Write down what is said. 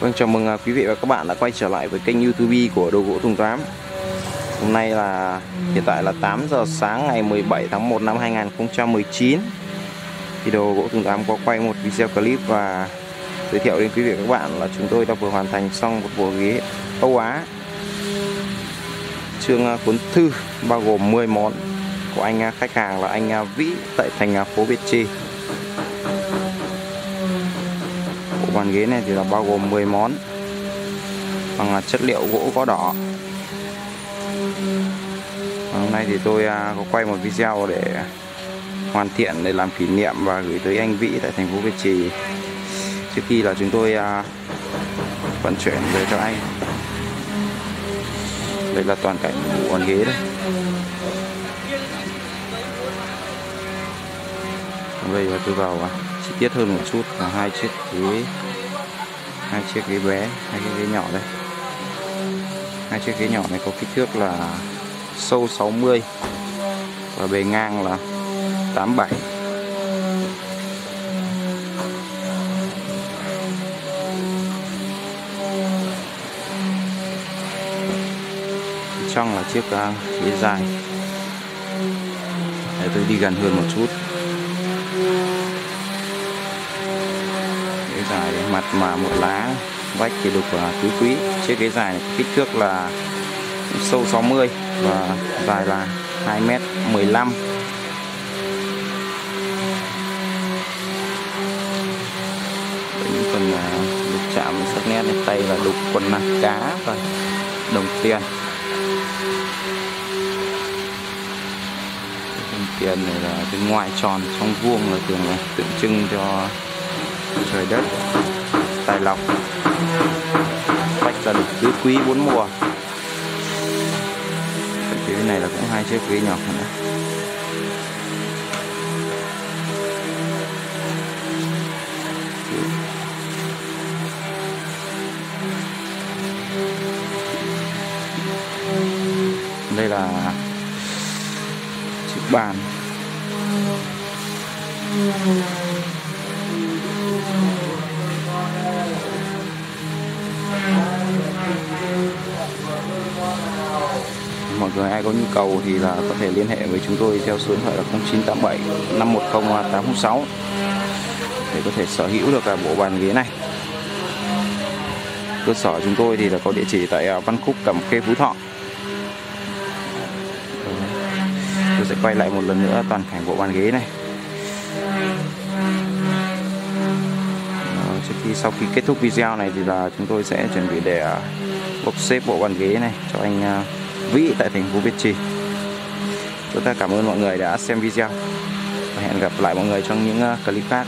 Vâng, chào mừng à, quý vị và các bạn đã quay trở lại với kênh YouTube của Đồ gỗ thùng Tám. Hôm nay là hiện tại là 8 giờ sáng ngày 17 tháng 1 năm 2019. Thì Đồ gỗ thùng Tám có quay một video clip và giới thiệu đến quý vị và các bạn là chúng tôi đã vừa hoàn thành xong một bộ ghế Âu Á. Chương à, cuốn thư bao gồm 10 món của anh à, khách hàng là anh Vĩ tại thành phố Việt Trì. Bàn ghế này thì là bao gồm 10 món bằng à, chất liệu gỗ có đỏ. Hôm nay thì tôi à, có quay một video để hoàn thiện, để làm kỷ niệm và gửi tới anh Vĩ tại thành phố Việt Trì. Trước khi là chúng tôi à, vận chuyển về cho anh. Đây là toàn cảnh của bàn ghế đấy bây giờ tôi vào à, chi tiết hơn một chút, là hai chiếc ghế, hai chiếc ghế bé, hai cái ghế nhỏ đây. Hai chiếc ghế nhỏ này có kích thước là sâu 60 và bề ngang là 87 trong là chiếc à, ghế dài. Để tôi đi gần hơn một chút. Dài mặt mà một lá vách thì được à, quý quý. Chiếc ghế dài này kích thước là sâu 60 và dài là 2 m 15 những phần à, đục chạm sắc nét này, tay là đục quần là cá và đồng tiền. Đồng tiền này là bên ngoài tròn trong vuông là thường là tượng trưng cho trời đất. Tài lộc. Bách là tứ quý, bốn mùa. Cái này là cũng hai chiếc ghế nhỏ nữa đây là chiếc bàn. Mọi người ai có nhu cầu thì là có thể liên hệ với chúng tôi theo số điện thoại là 0987 510 806 để có thể sở hữu được bộ bàn ghế này. Cơ sở chúng tôi thì là có địa chỉ tại à, Văn Khúc, Cẩm Khê, Phú Thọ. Ờ, tôi sẽ quay lại một lần nữa toàn cảnh bộ bàn ghế này. Ờ, trước khi, sau khi kết thúc video này thì là chúng tôi sẽ chuẩn bị để à, bốc xếp bộ bàn ghế này cho anh à, Vĩ tại thành phố Việt Trì. Chúng ta cảm ơn mọi người đã xem video và hẹn gặp lại mọi người trong những ờ, clip khác.